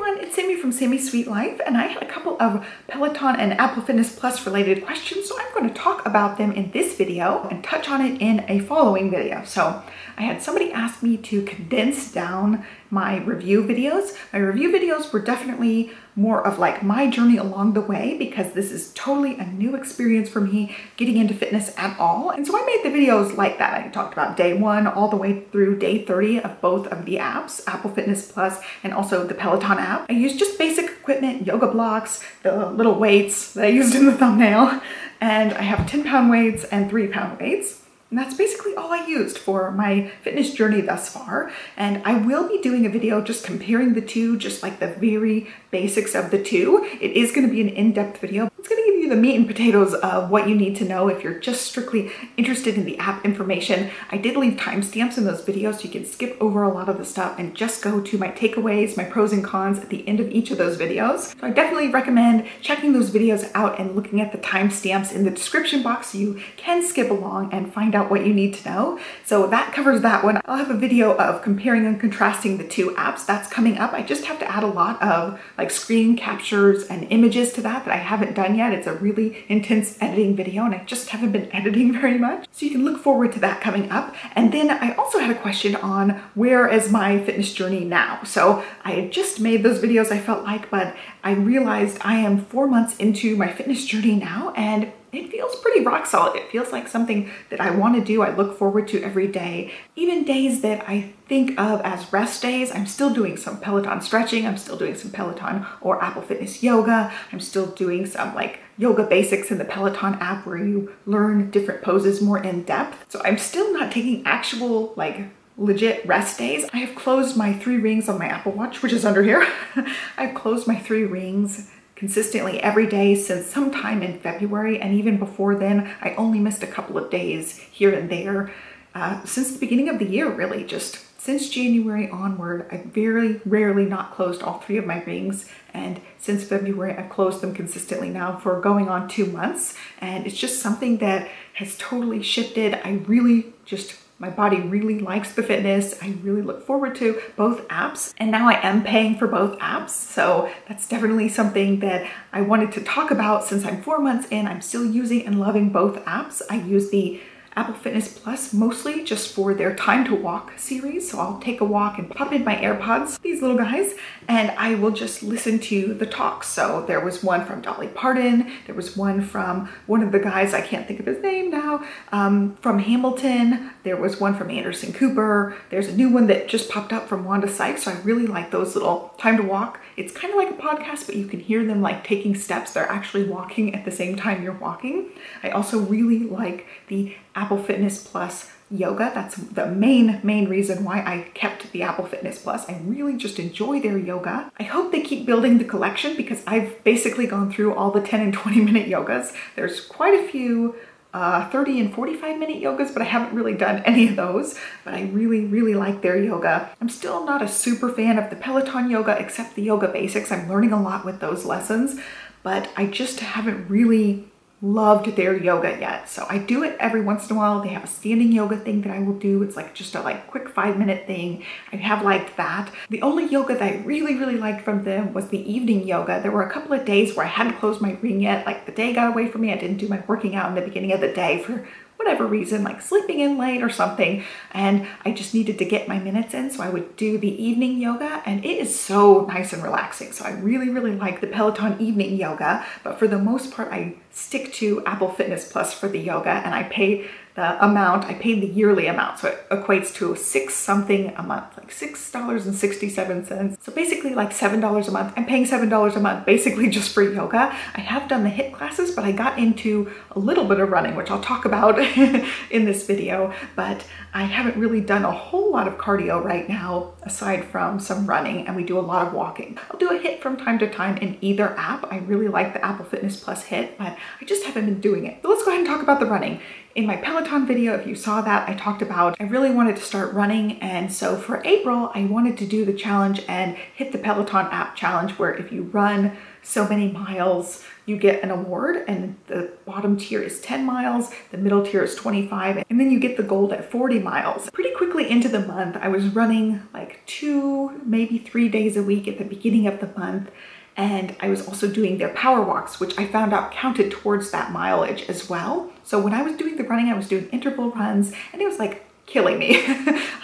everyone, it's Sami from Sami's Sweet Life and I had a couple of Peloton and Apple Fitness Plus related questions so I'm going to talk about them in this video and touch on it in a following video. So I had somebody ask me to condense down my review videos. My review videos were definitely more of like my journey along the way because this is totally a new experience for me getting into fitness at all. And so I made the videos like that. I talked about day one all the way through day 30 of both of the apps, Apple Fitness Plus and also the Peloton app. I used just basic equipment, yoga blocks, the little weights that I used in the thumbnail, and I have 10 pound weights and three pound weights. And that's basically all I used for my fitness journey thus far. And I will be doing a video just comparing the two, just like the very basics of the two. It is gonna be an in-depth video. It's gonna give you the meat and potatoes of what you need to know if you're just strictly interested in the app information. I did leave timestamps in those videos so you can skip over a lot of the stuff and just go to my takeaways, my pros and cons at the end of each of those videos. So I definitely recommend checking those videos out and looking at the timestamps in the description box so you can skip along and find out what you need to know. So that covers that one. I'll have a video of comparing and contrasting the two apps. That's coming up. I just have to add a lot of like screen captures and images to that that I haven't done yet. It's a really intense editing video and I just haven't been editing very much. So you can look forward to that coming up. And then I also had a question on where is my fitness journey now? So I had just made those videos I felt like, but I realized I am four months into my fitness journey now and it feels pretty rock solid. It feels like something that I want to do, I look forward to every day. Even days that I think of as rest days, I'm still doing some Peloton stretching, I'm still doing some Peloton or Apple Fitness yoga, I'm still doing some like yoga basics in the Peloton app where you learn different poses more in depth. So I'm still not taking actual like legit rest days. I have closed my three rings on my Apple Watch, which is under here. I've closed my three rings consistently every day since sometime in February. And even before then, I only missed a couple of days here and there uh, since the beginning of the year, really. Just since January onward, I very rarely not closed all three of my rings. And since February, I've closed them consistently now for going on two months. And it's just something that has totally shifted. I really just my body really likes the fitness. I really look forward to both apps. And now I am paying for both apps. So that's definitely something that I wanted to talk about since I'm four months in. I'm still using and loving both apps. I use the Apple Fitness Plus mostly just for their time to walk series. So I'll take a walk and pop in my AirPods, these little guys, and I will just listen to the talks. So there was one from Dolly Parton. There was one from one of the guys, I can't think of his name now, um, from Hamilton. There was one from Anderson Cooper. There's a new one that just popped up from Wanda Sykes. So I really like those little time to walk. It's kind of like a podcast, but you can hear them like taking steps. They're actually walking at the same time you're walking. I also really like the Apple Fitness Plus yoga. That's the main, main reason why I kept the Apple Fitness Plus. I really just enjoy their yoga. I hope they keep building the collection because I've basically gone through all the 10 and 20 minute yogas. There's quite a few uh, 30 and 45 minute yogas, but I haven't really done any of those, but I really, really like their yoga. I'm still not a super fan of the Peloton yoga, except the yoga basics. I'm learning a lot with those lessons, but I just haven't really loved their yoga yet. So I do it every once in a while. They have a standing yoga thing that I will do. It's like just a like quick five minute thing. I have liked that. The only yoga that I really, really liked from them was the evening yoga. There were a couple of days where I hadn't closed my ring yet. Like the day got away from me. I didn't do my working out in the beginning of the day for whatever reason, like sleeping in late or something. And I just needed to get my minutes in. So I would do the evening yoga and it is so nice and relaxing. So I really, really like the Peloton evening yoga. But for the most part, I stick to Apple Fitness Plus for the yoga and I pay the amount, I paid the yearly amount. So it equates to six something a month, like $6.67. So basically like $7 a month. I'm paying $7 a month basically just for yoga. I have done the HIIT classes, but I got into a little bit of running, which I'll talk about in this video, but I haven't really done a whole lot of cardio right now, aside from some running, and we do a lot of walking. I'll do a HIIT from time to time in either app. I really like the Apple Fitness Plus HIIT, but I just haven't been doing it. So let's go ahead and talk about the running. In my Peloton video, if you saw that, I talked about I really wanted to start running. And so for April, I wanted to do the challenge and hit the Peloton app challenge where if you run so many miles, you get an award and the bottom tier is 10 miles, the middle tier is 25, and then you get the gold at 40 miles. Pretty quickly into the month, I was running like two, maybe three days a week at the beginning of the month. And I was also doing their power walks, which I found out counted towards that mileage as well. So when I was doing the running, I was doing interval runs and it was like killing me.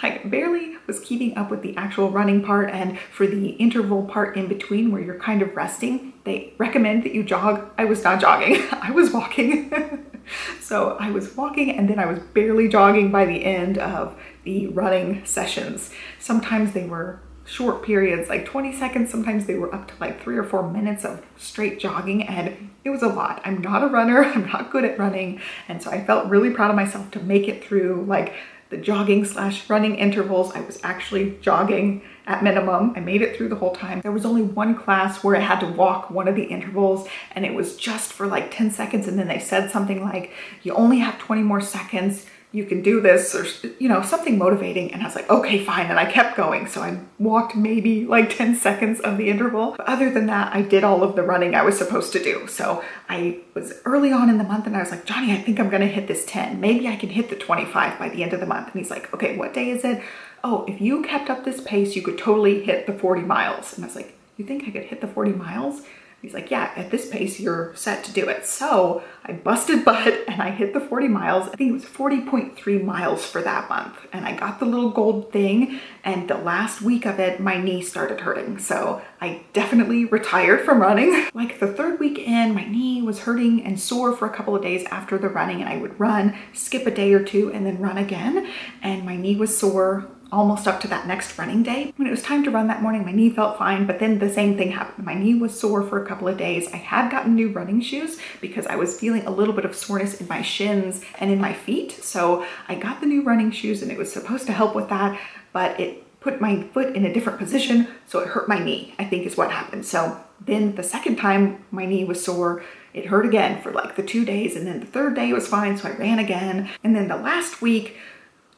I barely was keeping up with the actual running part and for the interval part in between where you're kind of resting, they recommend that you jog. I was not jogging, I was walking. so I was walking and then I was barely jogging by the end of the running sessions. Sometimes they were short periods, like 20 seconds. Sometimes they were up to like three or four minutes of straight jogging and it was a lot. I'm not a runner, I'm not good at running. And so I felt really proud of myself to make it through like the jogging slash running intervals. I was actually jogging at minimum. I made it through the whole time. There was only one class where I had to walk one of the intervals and it was just for like 10 seconds. And then they said something like, you only have 20 more seconds you can do this or you know something motivating. And I was like okay fine. And I kept going. So I walked maybe like 10 seconds of the interval. But other than that I did all of the running I was supposed to do. So I was early on in the month and I was like Johnny I think I'm gonna hit this 10 maybe I can hit the 25 by the end of the month. And he's like okay what day is it? Oh if you kept up this pace you could totally hit the 40 miles. And I was like you think I could hit the 40 miles He's like, yeah, at this pace, you're set to do it. So I busted butt and I hit the 40 miles. I think it was 40.3 miles for that month. And I got the little gold thing. And the last week of it, my knee started hurting. So I definitely retired from running. Like the third week in, my knee was hurting and sore for a couple of days after the running. And I would run, skip a day or two, and then run again. And my knee was sore almost up to that next running day. When it was time to run that morning, my knee felt fine, but then the same thing happened. My knee was sore for a couple of days. I had gotten new running shoes because I was feeling a little bit of soreness in my shins and in my feet. So I got the new running shoes and it was supposed to help with that, but it put my foot in a different position. So it hurt my knee, I think is what happened. So then the second time my knee was sore, it hurt again for like the two days. And then the third day was fine. So I ran again. And then the last week,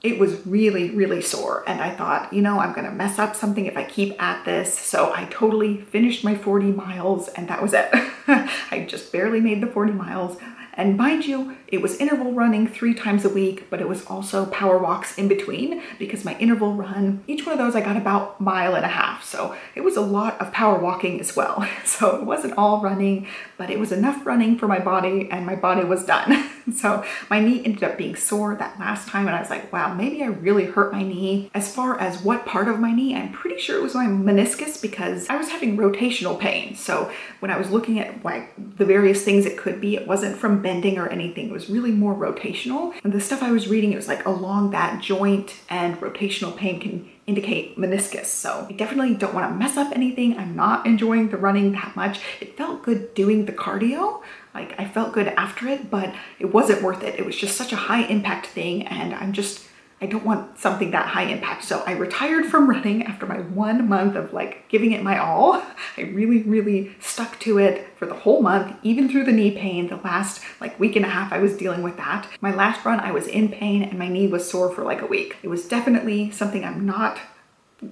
it was really, really sore. And I thought, you know, I'm gonna mess up something if I keep at this. So I totally finished my 40 miles and that was it. I just barely made the 40 miles. And mind you, it was interval running three times a week, but it was also power walks in between because my interval run, each one of those I got about mile and a half. So it was a lot of power walking as well. So it wasn't all running, but it was enough running for my body and my body was done. so my knee ended up being sore that last time and I was like, wow, maybe I really hurt my knee. As far as what part of my knee, I'm pretty sure it was my meniscus because I was having rotational pain. So when I was looking at like the various things it could be, it wasn't from bending or anything. It was really more rotational. And the stuff I was reading, it was like along that joint and rotational pain can indicate meniscus. So I definitely don't want to mess up anything. I'm not enjoying the running that much. It felt good doing the cardio. Like I felt good after it, but it wasn't worth it. It was just such a high impact thing. And I'm just I don't want something that high impact. So I retired from running after my one month of like giving it my all. I really, really stuck to it for the whole month, even through the knee pain. The last like week and a half I was dealing with that. My last run, I was in pain and my knee was sore for like a week. It was definitely something I'm not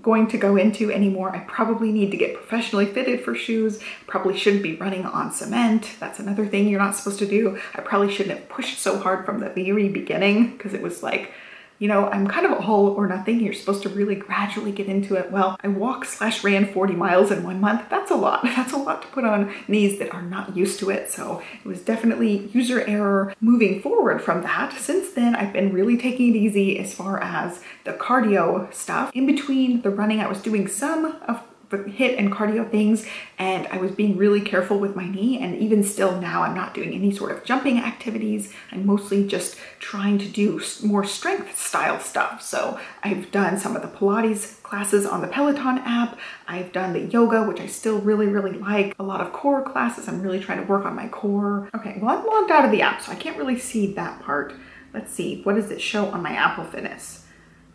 going to go into anymore. I probably need to get professionally fitted for shoes. Probably shouldn't be running on cement. That's another thing you're not supposed to do. I probably shouldn't have pushed so hard from the very beginning because it was like you know, I'm kind of all or nothing. You're supposed to really gradually get into it. Well, I walk slash ran 40 miles in one month. That's a lot. That's a lot to put on knees that are not used to it. So it was definitely user error moving forward from that. Since then, I've been really taking it easy as far as the cardio stuff. In between the running, I was doing some of HIIT and cardio things and I was being really careful with my knee and even still now I'm not doing any sort of jumping activities. I'm mostly just trying to do more strength style stuff. So I've done some of the Pilates classes on the Peloton app. I've done the yoga, which I still really, really like. A lot of core classes. I'm really trying to work on my core. Okay, well I'm logged out of the app so I can't really see that part. Let's see, what does it show on my Apple Fitness?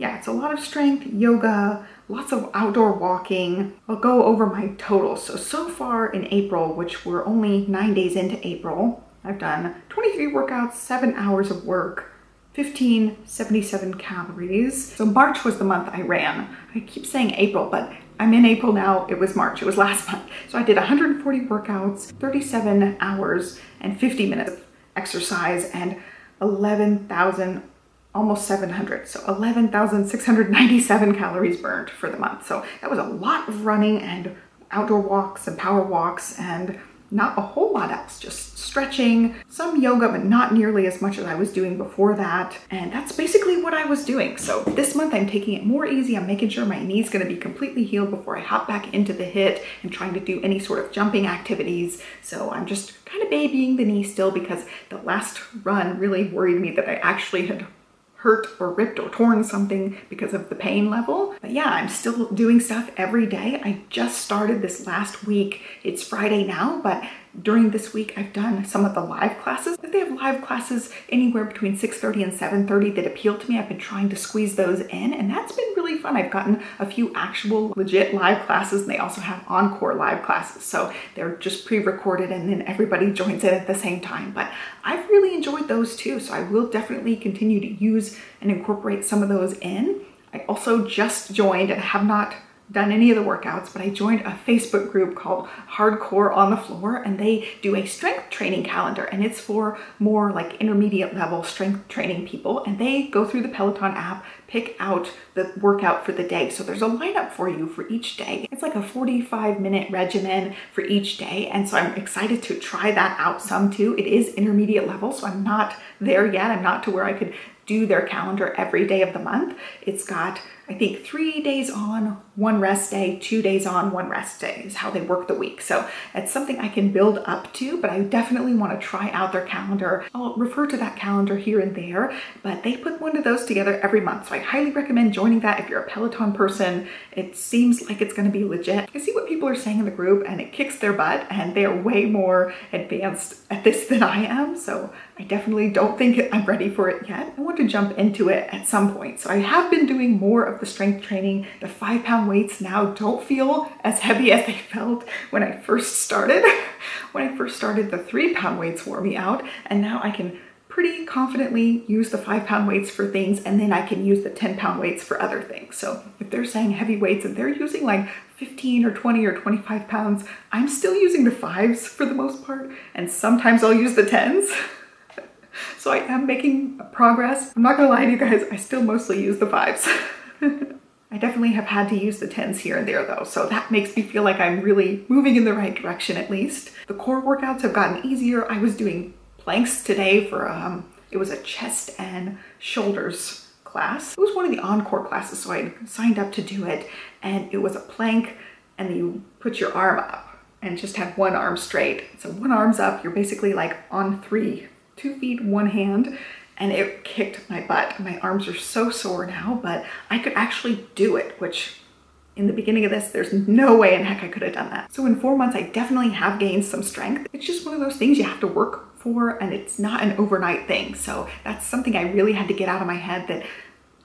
Yeah, it's a lot of strength, yoga, lots of outdoor walking. I'll go over my total. So, so far in April, which we're only nine days into April, I've done 23 workouts, seven hours of work, 1577 calories. So March was the month I ran. I keep saying April, but I'm in April now. It was March. It was last month. So I did 140 workouts, 37 hours, and 50 minutes of exercise, and 11,000 almost 700 so 11,697 calories burned for the month so that was a lot of running and outdoor walks and power walks and not a whole lot else, just stretching, some yoga, but not nearly as much as I was doing before that. And that's basically what I was doing. So this month I'm taking it more easy. I'm making sure my knee's gonna be completely healed before I hop back into the HIIT and trying to do any sort of jumping activities. So I'm just kind of babying the knee still because the last run really worried me that I actually had hurt or ripped or torn something because of the pain level. But yeah, I'm still doing stuff every day. I just started this last week. It's Friday now, but during this week, I've done some of the live classes. If they have live classes anywhere between 6.30 and 7.30 that appeal to me, I've been trying to squeeze those in and that's been really fun. I've gotten a few actual legit live classes and they also have encore live classes. So they're just pre-recorded and then everybody joins in at the same time. But I've really enjoyed those too. So I will definitely continue to use and incorporate some of those in. I also just joined and have not done any of the workouts, but I joined a Facebook group called Hardcore on the Floor and they do a strength training calendar and it's for more like intermediate level strength training people and they go through the Peloton app, pick out the workout for the day. So there's a lineup for you for each day. It's like a 45 minute regimen for each day. And so I'm excited to try that out some too. It is intermediate level, so I'm not there yet. I'm not to where I could do their calendar every day of the month. It's got I think three days on, one rest day, two days on, one rest day is how they work the week. So it's something I can build up to, but I definitely want to try out their calendar. I'll refer to that calendar here and there, but they put one of those together every month. So I highly recommend joining that if you're a Peloton person. It seems like it's going to be legit. I see what people are saying in the group and it kicks their butt and they are way more advanced at this than I am. So I definitely don't think I'm ready for it yet. I want to jump into it at some point. So I have been doing more of the strength training. The five pound weights now don't feel as heavy as they felt when I first started. when I first started, the three pound weights wore me out and now I can pretty confidently use the five pound weights for things and then I can use the 10 pound weights for other things. So if they're saying heavy weights and they're using like 15 or 20 or 25 pounds, I'm still using the fives for the most part. And sometimes I'll use the tens. so I am making progress. I'm not gonna lie to you guys, I still mostly use the fives. I definitely have had to use the tens here and there though, so that makes me feel like I'm really moving in the right direction at least. The core workouts have gotten easier. I was doing planks today for, um, it was a chest and shoulders class. It was one of the encore classes, so I signed up to do it, and it was a plank, and you put your arm up and just have one arm straight. So one arm's up, you're basically like on three, two feet, one hand, and it kicked my butt. My arms are so sore now, but I could actually do it, which in the beginning of this, there's no way in heck I could have done that. So in four months, I definitely have gained some strength. It's just one of those things you have to work for and it's not an overnight thing. So that's something I really had to get out of my head that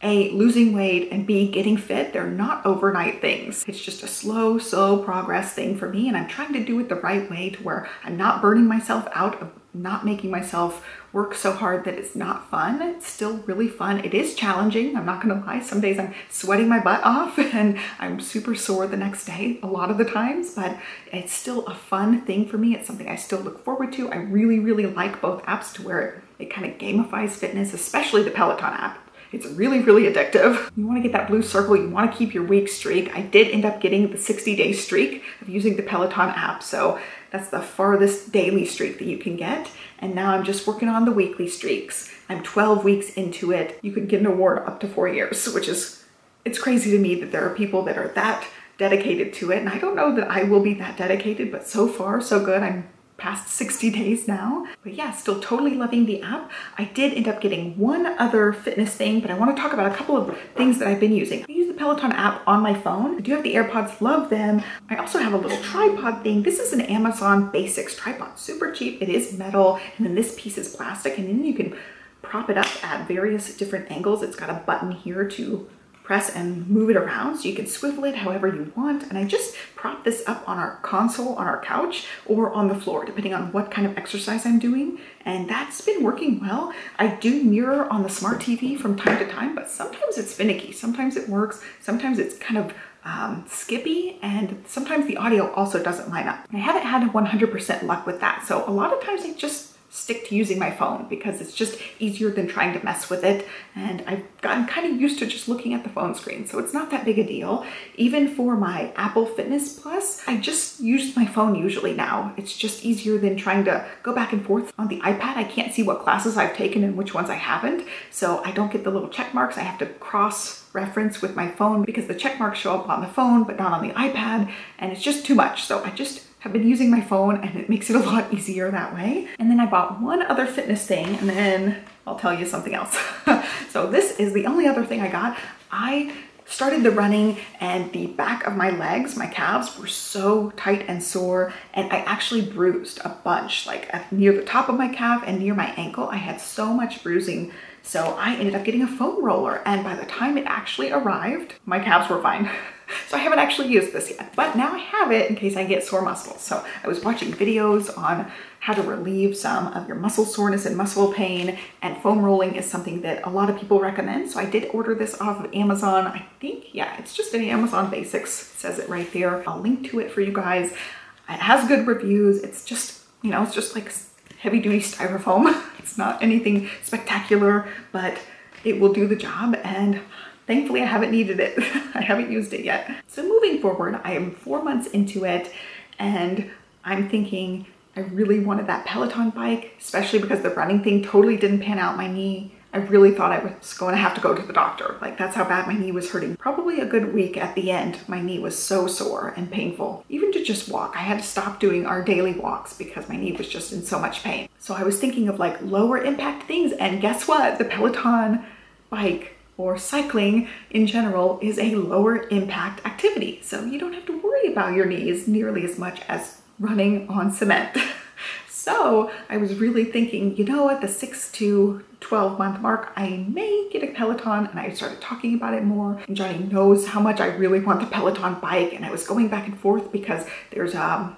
a, losing weight and B, getting fit, they're not overnight things. It's just a slow, slow progress thing for me and I'm trying to do it the right way to where I'm not burning myself out of not making myself work so hard that it's not fun. It's still really fun. It is challenging. I'm not gonna lie. Some days I'm sweating my butt off and I'm super sore the next day a lot of the times, but it's still a fun thing for me. It's something I still look forward to. I really, really like both apps to where it, it kind of gamifies fitness, especially the Peloton app. It's really, really addictive. You wanna get that blue circle, you wanna keep your week streak. I did end up getting the 60 day streak of using the Peloton app. So that's the farthest daily streak that you can get. And now I'm just working on the weekly streaks. I'm 12 weeks into it. You could get an award up to four years, which is, it's crazy to me that there are people that are that dedicated to it. And I don't know that I will be that dedicated, but so far so good. I'm past 60 days now. But yeah, still totally loving the app. I did end up getting one other fitness thing, but I wanna talk about a couple of things that I've been using. I use the Peloton app on my phone. I do have the AirPods, love them. I also have a little tripod thing. This is an Amazon Basics tripod, super cheap. It is metal, and then this piece is plastic, and then you can prop it up at various different angles. It's got a button here to press and move it around so you can swivel it however you want. And I just prop this up on our console, on our couch, or on the floor, depending on what kind of exercise I'm doing. And that's been working well. I do mirror on the smart TV from time to time, but sometimes it's finicky. Sometimes it works. Sometimes it's kind of um, skippy and sometimes the audio also doesn't line up. I haven't had 100% luck with that. So a lot of times I just stick to using my phone because it's just easier than trying to mess with it. And I've gotten kind of used to just looking at the phone screen. So it's not that big a deal. Even for my Apple Fitness Plus, I just use my phone usually now. It's just easier than trying to go back and forth on the iPad. I can't see what classes I've taken and which ones I haven't. So I don't get the little check marks. I have to cross reference with my phone because the check marks show up on the phone but not on the iPad and it's just too much. So I just have been using my phone and it makes it a lot easier that way. And then I bought one other fitness thing and then I'll tell you something else. so this is the only other thing I got. I started the running and the back of my legs, my calves were so tight and sore and I actually bruised a bunch like near the top of my calf and near my ankle. I had so much bruising so I ended up getting a foam roller and by the time it actually arrived, my calves were fine. So I haven't actually used this yet, but now I have it in case I get sore muscles. So I was watching videos on how to relieve some of your muscle soreness and muscle pain and foam rolling is something that a lot of people recommend. So I did order this off of Amazon. I think, yeah, it's just an Amazon Basics, says it right there. I'll link to it for you guys. It has good reviews. It's just, you know, it's just like heavy duty styrofoam. It's not anything spectacular, but it will do the job and Thankfully, I haven't needed it. I haven't used it yet. So moving forward, I am four months into it and I'm thinking I really wanted that Peloton bike, especially because the running thing totally didn't pan out my knee. I really thought I was going to have to go to the doctor. Like that's how bad my knee was hurting. Probably a good week at the end, my knee was so sore and painful. Even to just walk, I had to stop doing our daily walks because my knee was just in so much pain. So I was thinking of like lower impact things and guess what? The Peloton bike or cycling in general is a lower impact activity. So you don't have to worry about your knees nearly as much as running on cement. so I was really thinking, you know, at the six to 12 month mark, I may get a Peloton and I started talking about it more. And Johnny knows how much I really want the Peloton bike. And I was going back and forth because there's um,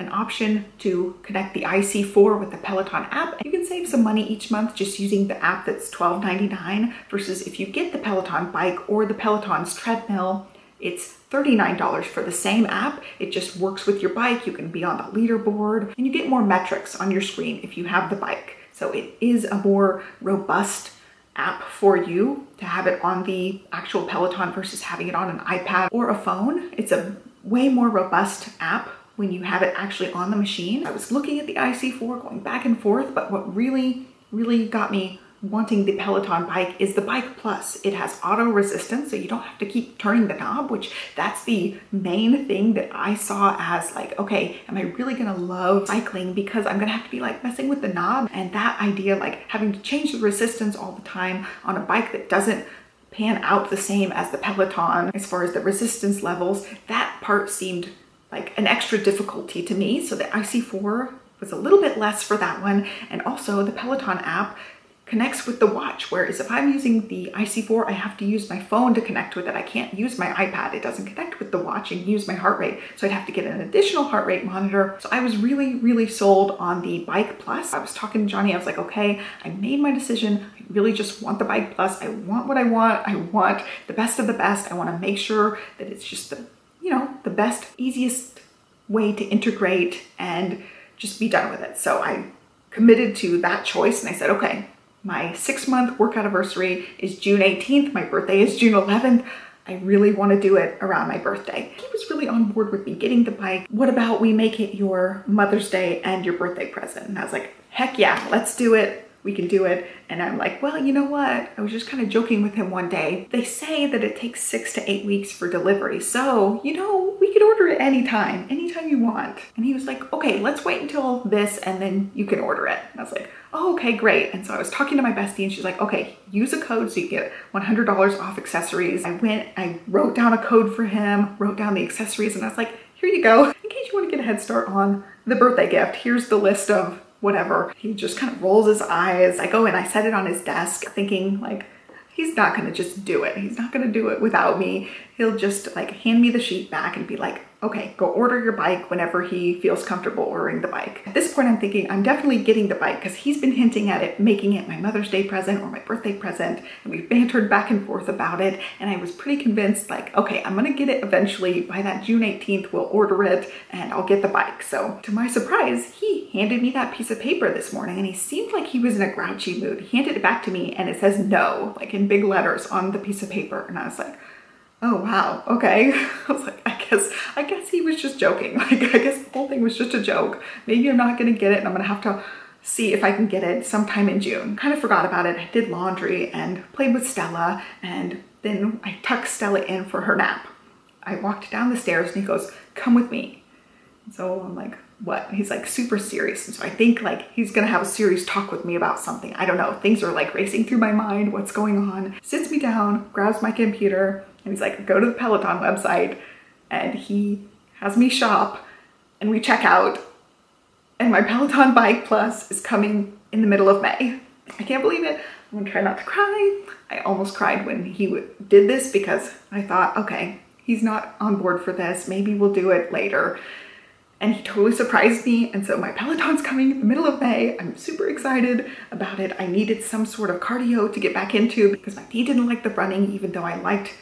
an option to connect the IC4 with the Peloton app. You can save some money each month just using the app that's $12.99 versus if you get the Peloton bike or the Peloton's treadmill, it's $39 for the same app. It just works with your bike. You can be on the leaderboard and you get more metrics on your screen if you have the bike. So it is a more robust app for you to have it on the actual Peloton versus having it on an iPad or a phone. It's a way more robust app when you have it actually on the machine. I was looking at the IC4 going back and forth, but what really, really got me wanting the Peloton bike is the Bike Plus. It has auto resistance, so you don't have to keep turning the knob, which that's the main thing that I saw as like, okay, am I really gonna love cycling because I'm gonna have to be like messing with the knob and that idea, like having to change the resistance all the time on a bike that doesn't pan out the same as the Peloton as far as the resistance levels, that part seemed like an extra difficulty to me. So the IC4 was a little bit less for that one. And also the Peloton app connects with the watch, whereas if I'm using the IC4, I have to use my phone to connect with it. I can't use my iPad. It doesn't connect with the watch and use my heart rate. So I'd have to get an additional heart rate monitor. So I was really, really sold on the Bike Plus. I was talking to Johnny, I was like, okay, I made my decision. I really just want the Bike Plus. I want what I want. I want the best of the best. I wanna make sure that it's just the you know, the best, easiest way to integrate and just be done with it. So I committed to that choice and I said, okay, my six month work anniversary is June 18th. My birthday is June 11th. I really want to do it around my birthday. He was really on board with me getting the bike. What about we make it your Mother's Day and your birthday present? And I was like, heck yeah, let's do it we can do it. And I'm like, well, you know what? I was just kind of joking with him one day. They say that it takes six to eight weeks for delivery. So, you know, we could order it anytime, anytime you want. And he was like, okay, let's wait until this and then you can order it. And I was like, oh, okay, great. And so I was talking to my bestie and she's like, okay, use a code so you get $100 off accessories. I went, I wrote down a code for him, wrote down the accessories and I was like, here you go. In case you want to get a head start on the birthday gift, here's the list of whatever. He just kind of rolls his eyes. I go and I set it on his desk thinking like, he's not gonna just do it. He's not gonna do it without me. He'll just like hand me the sheet back and be like, okay, go order your bike whenever he feels comfortable ordering the bike. At this point, I'm thinking I'm definitely getting the bike because he's been hinting at it, making it my Mother's Day present or my birthday present. And we've bantered back and forth about it. And I was pretty convinced like, okay, I'm gonna get it eventually. By that June 18th, we'll order it and I'll get the bike. So to my surprise, he handed me that piece of paper this morning and he seemed like he was in a grouchy mood. He handed it back to me and it says no, like in big letters on the piece of paper. And I was like, oh wow, okay. I was like, I guess, I guess he was just joking. Like, I guess the whole thing was just a joke. Maybe I'm not gonna get it and I'm gonna have to see if I can get it sometime in June. Kind of forgot about it. I did laundry and played with Stella and then I tucked Stella in for her nap. I walked down the stairs and he goes, come with me. So I'm like, what? He's like super serious. And so I think like he's gonna have a serious talk with me about something. I don't know. Things are like racing through my mind. What's going on? Sits me down, grabs my computer, and he's like, go to the Peloton website. And he has me shop and we check out. And my Peloton Bike Plus is coming in the middle of May. I can't believe it. I'm gonna try not to cry. I almost cried when he did this because I thought, okay, he's not on board for this. Maybe we'll do it later and he totally surprised me. And so my Peloton's coming in the middle of May. I'm super excited about it. I needed some sort of cardio to get back into because my knee didn't like the running, even though I liked like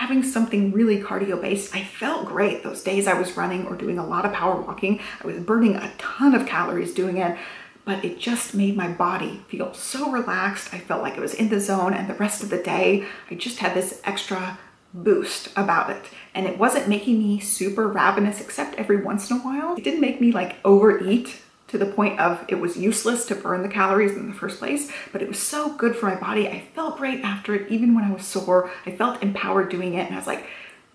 having something really cardio based. I felt great those days I was running or doing a lot of power walking. I was burning a ton of calories doing it, but it just made my body feel so relaxed. I felt like it was in the zone and the rest of the day, I just had this extra boost about it. And it wasn't making me super ravenous except every once in a while. It didn't make me like overeat to the point of it was useless to burn the calories in the first place, but it was so good for my body. I felt great after it, even when I was sore. I felt empowered doing it and I was like,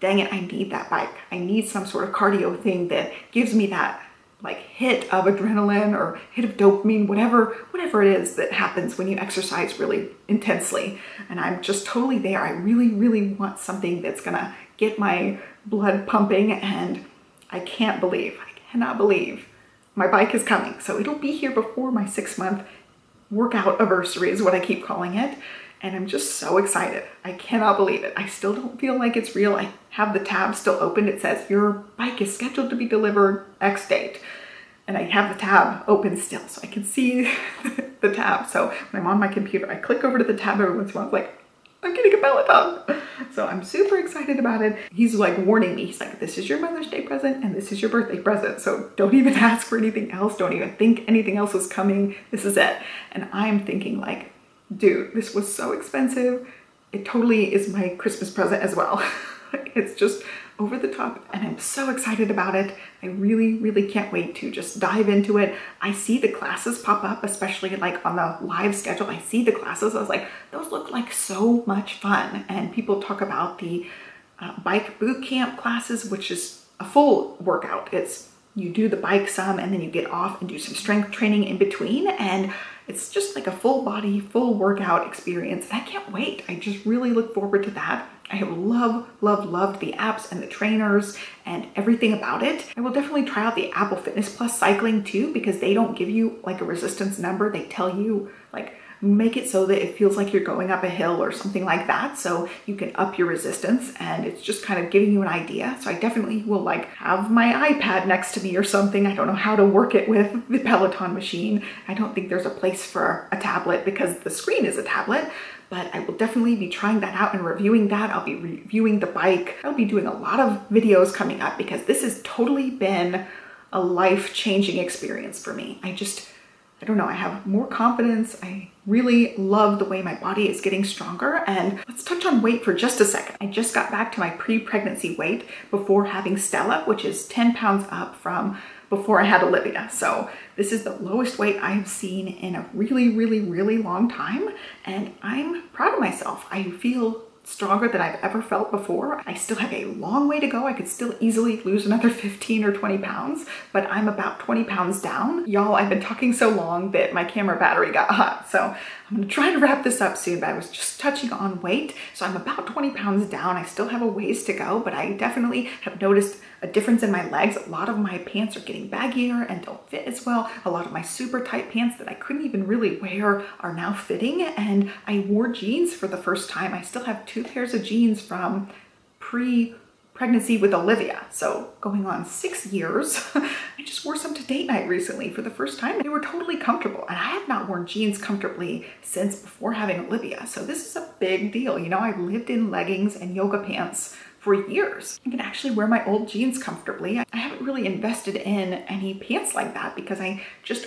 dang it, I need that bike. I need some sort of cardio thing that gives me that like hit of adrenaline or hit of dopamine, whatever, whatever it is that happens when you exercise really intensely. And I'm just totally there. I really, really want something that's gonna get my blood pumping and I can't believe, I cannot believe my bike is coming. So it'll be here before my six month workout anniversary is what I keep calling it and I'm just so excited. I cannot believe it. I still don't feel like it's real. I have the tab still open. It says your bike is scheduled to be delivered X date. And I have the tab open still so I can see the tab. So when I'm on my computer, I click over to the tab every once in a while. I'm like, I'm getting a Peloton. So I'm super excited about it. He's like warning me. He's like, this is your Mother's Day present and this is your birthday present. So don't even ask for anything else. Don't even think anything else is coming. This is it. And I'm thinking like, dude, this was so expensive. It totally is my Christmas present as well. it's just over the top and I'm so excited about it. I really, really can't wait to just dive into it. I see the classes pop up, especially like on the live schedule. I see the classes. I was like, those look like so much fun. And people talk about the uh, bike boot camp classes, which is a full workout. It's you do the bike some and then you get off and do some strength training in between. And it's just like a full body, full workout experience. And I can't wait. I just really look forward to that. I love, loved, loved the apps and the trainers and everything about it. I will definitely try out the Apple Fitness Plus cycling too because they don't give you like a resistance number. They tell you like make it so that it feels like you're going up a hill or something like that so you can up your resistance and it's just kind of giving you an idea so I definitely will like have my iPad next to me or something I don't know how to work it with the Peloton machine I don't think there's a place for a tablet because the screen is a tablet but I will definitely be trying that out and reviewing that. I'll be reviewing the bike. I'll be doing a lot of videos coming up because this has totally been a life-changing experience for me. I just, I don't know, I have more confidence. I really love the way my body is getting stronger. And let's touch on weight for just a second. I just got back to my pre-pregnancy weight before having Stella, which is 10 pounds up from before I had Olivia. So this is the lowest weight I've seen in a really, really, really long time. And I'm proud of myself. I feel stronger than I've ever felt before. I still have a long way to go. I could still easily lose another 15 or 20 pounds, but I'm about 20 pounds down. Y'all, I've been talking so long that my camera battery got hot. So I'm gonna try to wrap this up soon, but I was just touching on weight. So I'm about 20 pounds down. I still have a ways to go, but I definitely have noticed a difference in my legs. A lot of my pants are getting baggier and don't fit as well. A lot of my super tight pants that I couldn't even really wear are now fitting. And I wore jeans for the first time. I still have two pairs of jeans from pre pregnancy with Olivia. So going on six years, I just wore some to date night recently for the first time. They were totally comfortable and I have not worn jeans comfortably since before having Olivia. So this is a big deal. You know, I lived in leggings and yoga pants for years. I can actually wear my old jeans comfortably. I haven't really invested in any pants like that because I just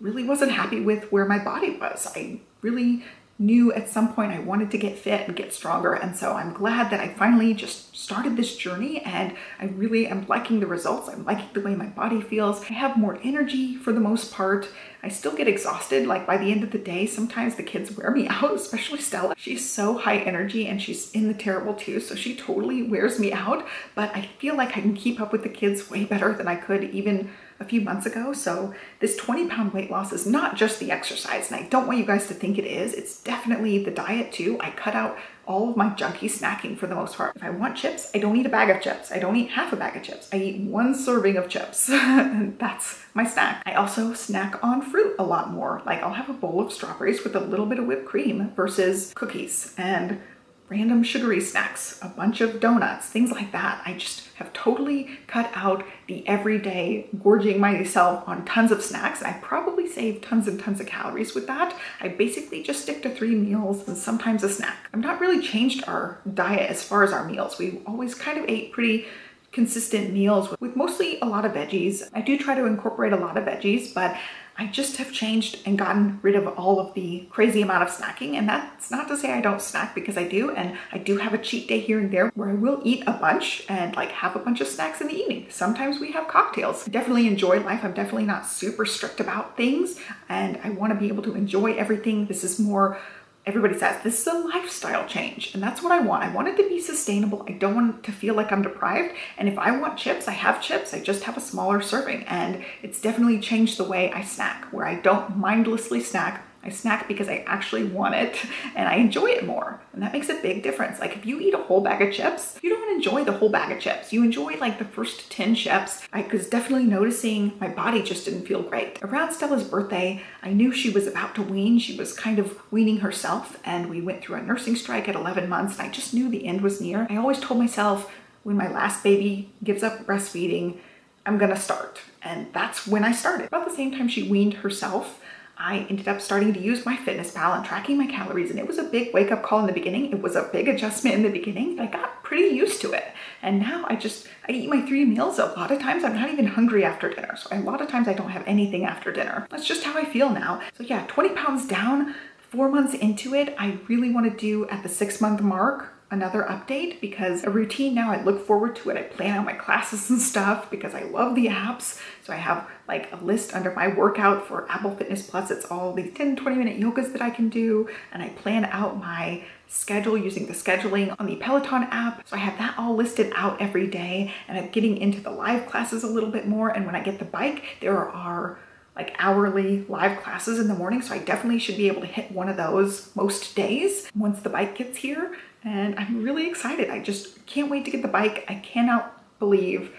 really wasn't happy with where my body was. I really knew at some point I wanted to get fit and get stronger. And so I'm glad that I finally just started this journey and I really am liking the results. I'm liking the way my body feels. I have more energy for the most part. I still get exhausted. Like by the end of the day, sometimes the kids wear me out, especially Stella. She's so high energy and she's in the terrible too. So she totally wears me out, but I feel like I can keep up with the kids way better than I could even a few months ago. So this 20 pound weight loss is not just the exercise. And I don't want you guys to think it is. It's definitely the diet too. I cut out all of my junky snacking for the most part. If I want chips, I don't eat a bag of chips. I don't eat half a bag of chips. I eat one serving of chips. and that's my snack. I also snack on fruit a lot more. Like I'll have a bowl of strawberries with a little bit of whipped cream versus cookies and random sugary snacks, a bunch of donuts, things like that. I just have totally cut out the everyday gorging myself on tons of snacks. I probably save tons and tons of calories with that. I basically just stick to three meals and sometimes a snack. I've not really changed our diet as far as our meals. We always kind of ate pretty consistent meals with mostly a lot of veggies. I do try to incorporate a lot of veggies, but I just have changed and gotten rid of all of the crazy amount of snacking. And that's not to say I don't snack because I do. And I do have a cheat day here and there where I will eat a bunch and like have a bunch of snacks in the evening. Sometimes we have cocktails. I definitely enjoy life. I'm definitely not super strict about things and I want to be able to enjoy everything. This is more everybody says this is a lifestyle change and that's what I want. I want it to be sustainable. I don't want to feel like I'm deprived. And if I want chips, I have chips. I just have a smaller serving and it's definitely changed the way I snack where I don't mindlessly snack I snack because I actually want it and I enjoy it more. And that makes a big difference. Like if you eat a whole bag of chips, you don't enjoy the whole bag of chips. You enjoy like the first 10 chips. I was definitely noticing my body just didn't feel great. Around Stella's birthday, I knew she was about to wean. She was kind of weaning herself and we went through a nursing strike at 11 months and I just knew the end was near. I always told myself when my last baby gives up breastfeeding, I'm gonna start. And that's when I started. About the same time she weaned herself, I ended up starting to use MyFitnessPal and tracking my calories. And it was a big wake up call in the beginning. It was a big adjustment in the beginning. But I got pretty used to it. And now I just, I eat my three meals. A lot of times I'm not even hungry after dinner. So a lot of times I don't have anything after dinner. That's just how I feel now. So yeah, 20 pounds down, four months into it. I really want to do at the six month mark another update because a routine now I look forward to it. I plan out my classes and stuff because I love the apps. So I have like a list under my workout for Apple Fitness Plus. It's all these 10, 20 minute yogas that I can do. And I plan out my schedule using the scheduling on the Peloton app. So I have that all listed out every day and I'm getting into the live classes a little bit more. And when I get the bike, there are like hourly live classes in the morning. So I definitely should be able to hit one of those most days once the bike gets here. And I'm really excited. I just can't wait to get the bike. I cannot believe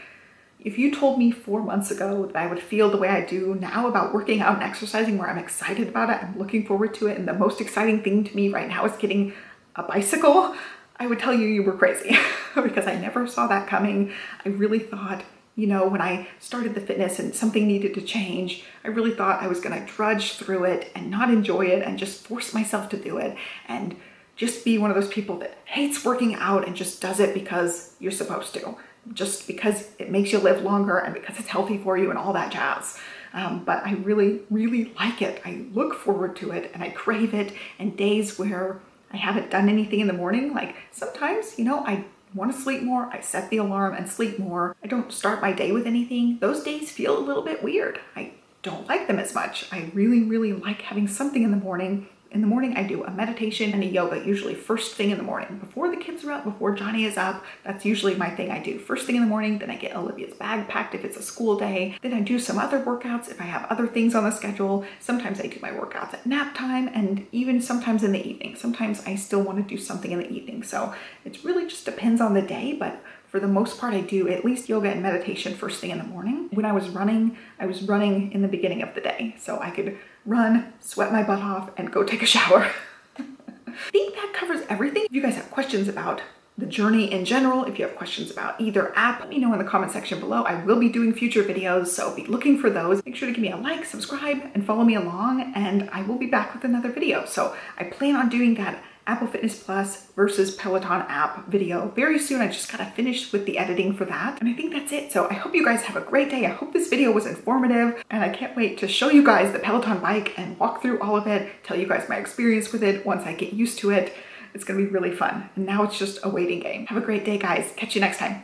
if you told me four months ago that I would feel the way I do now about working out and exercising, where I'm excited about it, I'm looking forward to it, and the most exciting thing to me right now is getting a bicycle, I would tell you you were crazy because I never saw that coming. I really thought you know, when I started the fitness and something needed to change, I really thought I was gonna drudge through it and not enjoy it and just force myself to do it and just be one of those people that hates working out and just does it because you're supposed to, just because it makes you live longer and because it's healthy for you and all that jazz. Um, but I really, really like it. I look forward to it and I crave it. And days where I haven't done anything in the morning, like sometimes, you know, I want to sleep more, I set the alarm and sleep more. I don't start my day with anything. Those days feel a little bit weird. I don't like them as much. I really, really like having something in the morning in the morning, I do a meditation and a yoga, usually first thing in the morning. Before the kids are up, before Johnny is up, that's usually my thing I do. First thing in the morning, then I get Olivia's bag packed if it's a school day. Then I do some other workouts if I have other things on the schedule. Sometimes I do my workouts at nap time and even sometimes in the evening. Sometimes I still want to do something in the evening. So it really just depends on the day, but for the most part, I do at least yoga and meditation first thing in the morning. When I was running, I was running in the beginning of the day. So I could run, sweat my butt off, and go take a shower. I think that covers everything. If you guys have questions about the journey in general, if you have questions about either app, let me know in the comment section below. I will be doing future videos, so be looking for those. Make sure to give me a like, subscribe, and follow me along, and I will be back with another video. So I plan on doing that Apple Fitness Plus versus Peloton app video very soon. I just gotta finish with the editing for that. And I think that's it. So I hope you guys have a great day. I hope this video was informative and I can't wait to show you guys the Peloton bike and walk through all of it, tell you guys my experience with it once I get used to it. It's gonna be really fun. And now it's just a waiting game. Have a great day, guys. Catch you next time.